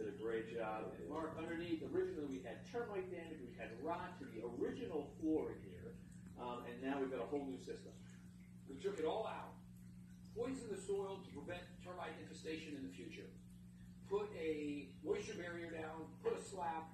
did a great job. And Mark, underneath, originally we had termite damage, we had rot to the original floor here, um, and now we've got a whole new system. We took it all out, poisoned the soil to prevent termite infestation in the future. Put a moisture barrier down, put a slab,